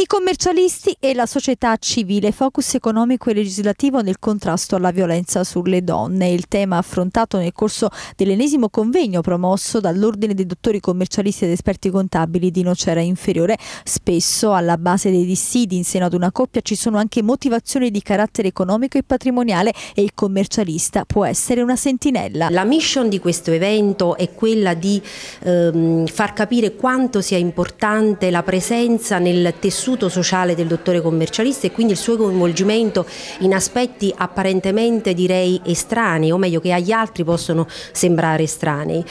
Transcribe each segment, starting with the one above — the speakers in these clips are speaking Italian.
I commercialisti e la società civile, focus economico e legislativo nel contrasto alla violenza sulle donne, il tema affrontato nel corso dell'ennesimo convegno promosso dall'Ordine dei dottori commercialisti ed esperti contabili di Nocera Inferiore. Spesso alla base dei dissidi in seno ad una coppia ci sono anche motivazioni di carattere economico e patrimoniale e il commercialista può essere una sentinella. La mission di questo evento è quella di ehm, far capire quanto sia importante la presenza nel tessuto tessuto sociale del dottore commercialista e quindi il suo coinvolgimento in aspetti apparentemente direi estranei o meglio che agli altri possono sembrare estranei.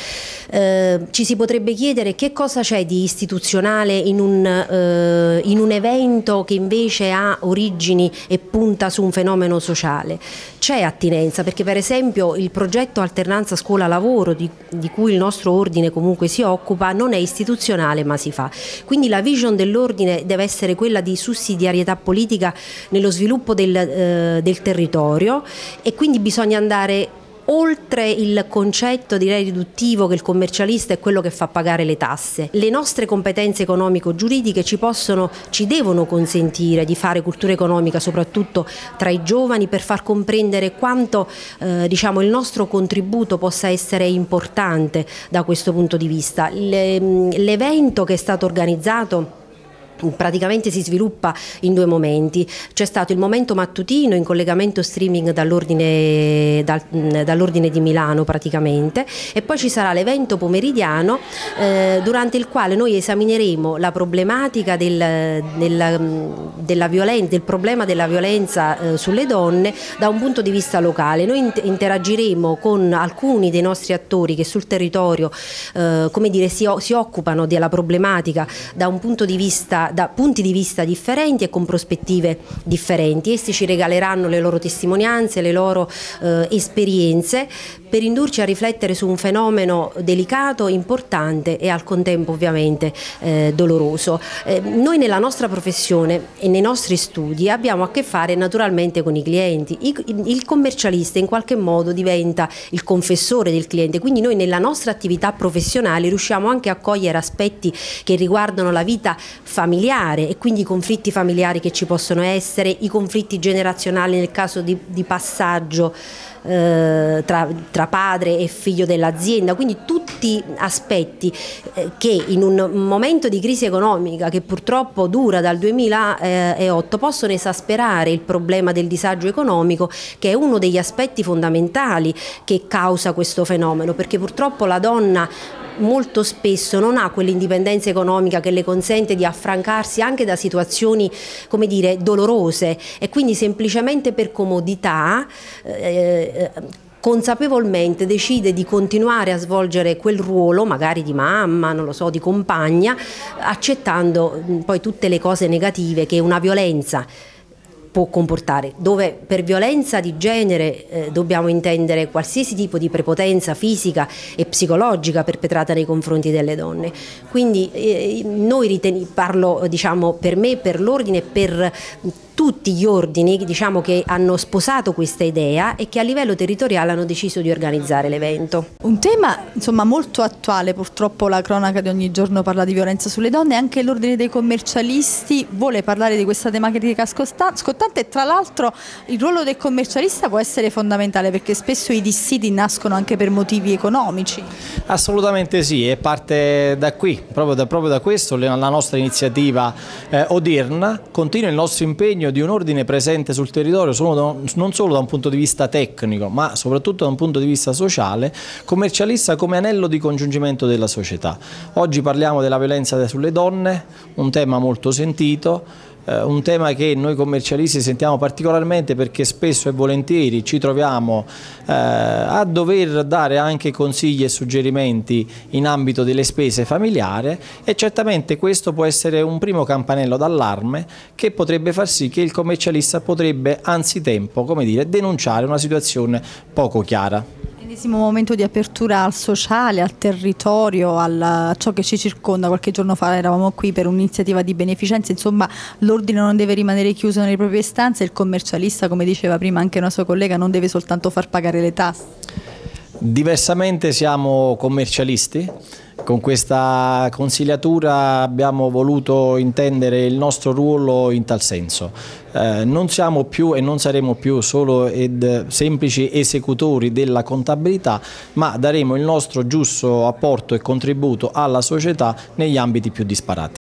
Eh, ci si potrebbe chiedere che cosa c'è di istituzionale in un, eh, in un evento che invece ha origini e punta su un fenomeno sociale. C'è attinenza perché per esempio il progetto alternanza scuola-lavoro di, di cui il nostro ordine comunque si occupa non è istituzionale ma si fa. Quindi la vision dell'ordine deve essere essere quella di sussidiarietà politica nello sviluppo del, eh, del territorio e quindi bisogna andare oltre il concetto direi riduttivo che il commercialista è quello che fa pagare le tasse. Le nostre competenze economico-giuridiche ci possono, ci devono consentire di fare cultura economica soprattutto tra i giovani per far comprendere quanto eh, diciamo, il nostro contributo possa essere importante da questo punto di vista. L'evento che è stato organizzato praticamente si sviluppa in due momenti. C'è stato il momento mattutino in collegamento streaming dall'ordine, dal, dall'ordine di Milano praticamente e poi ci sarà l'evento pomeridiano eh, durante il quale noi esamineremo la problematica del, della, della violenza, del problema della violenza eh, sulle donne da un punto di vista locale. Noi interagiremo con alcuni dei nostri attori che sul territorio eh, dire, si, si occupano della problematica da un punto di vista da punti di vista differenti e con prospettive differenti. Essi ci regaleranno le loro testimonianze, le loro eh, esperienze per indurci a riflettere su un fenomeno delicato, importante e al contempo ovviamente eh, doloroso. Eh, noi nella nostra professione e nei nostri studi abbiamo a che fare naturalmente con i clienti. I, il commercialista in qualche modo diventa il confessore del cliente, quindi noi nella nostra attività professionale riusciamo anche a cogliere aspetti che riguardano la vita familiare e quindi i conflitti familiari che ci possono essere, i conflitti generazionali nel caso di, di passaggio eh, tra, tra, padre e figlio dell'azienda, quindi tutti aspetti eh, che in un momento di crisi economica che purtroppo dura dal 2008 possono esasperare il problema del disagio economico che è uno degli aspetti fondamentali che causa questo fenomeno. Perché purtroppo la donna molto spesso non ha quell'indipendenza economica che le consente di affrancarsi anche da situazioni come dire dolorose. E quindi semplicemente per comodità eh, consapevolmente decide di continuare a svolgere quel ruolo, magari di mamma, non lo so, di compagna, accettando poi tutte le cose negative che una violenza può comportare, dove per violenza di genere eh, dobbiamo intendere qualsiasi tipo di prepotenza fisica e psicologica perpetrata nei confronti delle donne. Quindi eh, noi riteniamo, parlo diciamo, per me, per l'ordine, per tutti gli ordini diciamo, che hanno sposato questa idea e che a livello territoriale hanno deciso di organizzare l'evento. Un tema insomma, molto attuale, purtroppo la cronaca di ogni giorno parla di violenza sulle donne, anche l'ordine dei commercialisti vuole parlare di questa tematica scottante e tra l'altro il ruolo del commercialista può essere fondamentale perché spesso i dissidi nascono anche per motivi economici. Assolutamente sì, e parte da qui, proprio da, proprio da questo la nostra iniziativa eh, odierna, continua il nostro impegno impegno di un ordine presente sul territorio solo non solo da un punto di vista tecnico ma soprattutto da un punto di vista sociale, commercialista come anello di congiungimento della società. Oggi parliamo della violenza sulle donne, un tema molto sentito, un tema che noi commercialisti sentiamo particolarmente perché spesso e volentieri ci troviamo eh, a dover dare anche consigli e suggerimenti in ambito delle spese familiari e certamente questo può essere un primo campanello d'allarme che potrebbe far sì che il commercialista potrebbe anzitempo come dire, denunciare una situazione poco chiara ennesimo momento di apertura al sociale, al territorio, a ciò che ci circonda. Qualche giorno fa eravamo qui per un'iniziativa di beneficenza, insomma l'ordine non deve rimanere chiuso nelle proprie stanze, il commercialista, come diceva prima anche una sua collega, non deve soltanto far pagare le tasse. Diversamente siamo commercialisti Con questa consigliatura abbiamo voluto intendere il nostro ruolo in tal senso. Eh, non siamo più e non saremo più solo ed semplici esecutori della contabilità, ma daremo il nostro giusto apporto e contributo alla società negli ambiti più disparati.